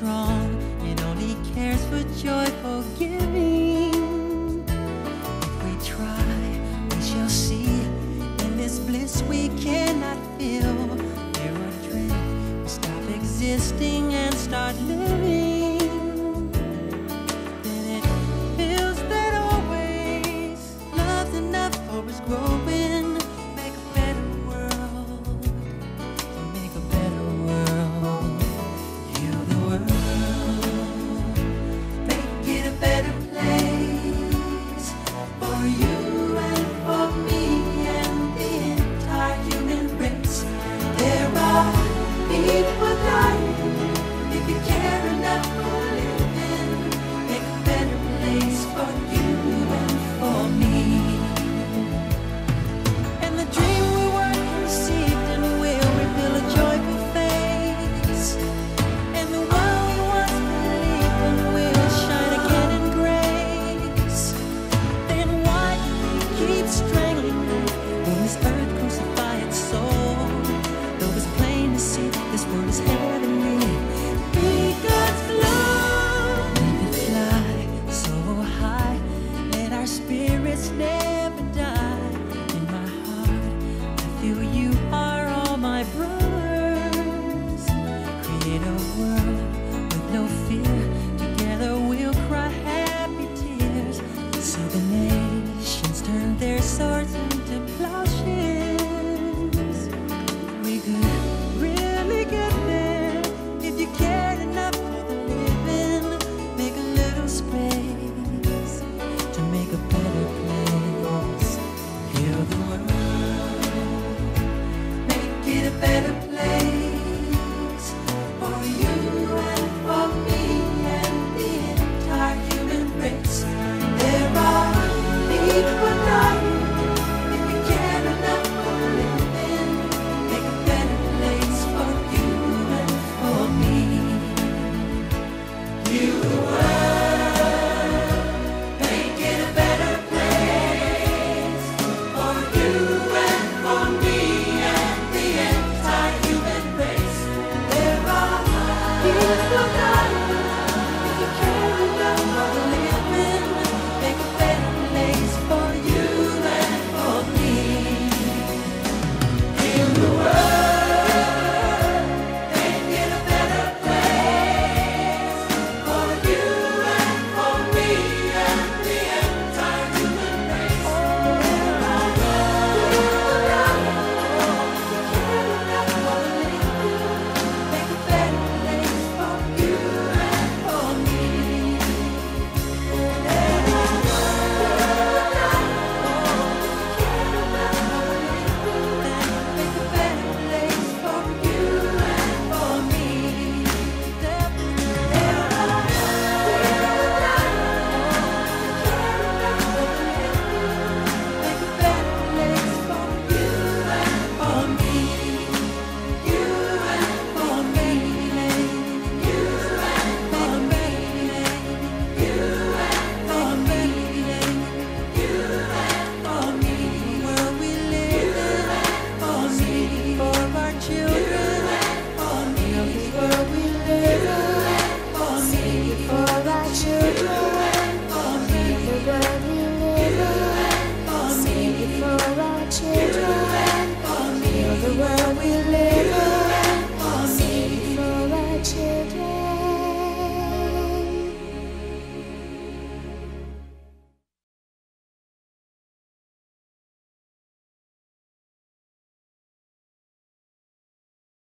strong and only cares for joyful giving. If we try, we shall see in this bliss we cannot feel. We're adrift, we stop existing and start living. day.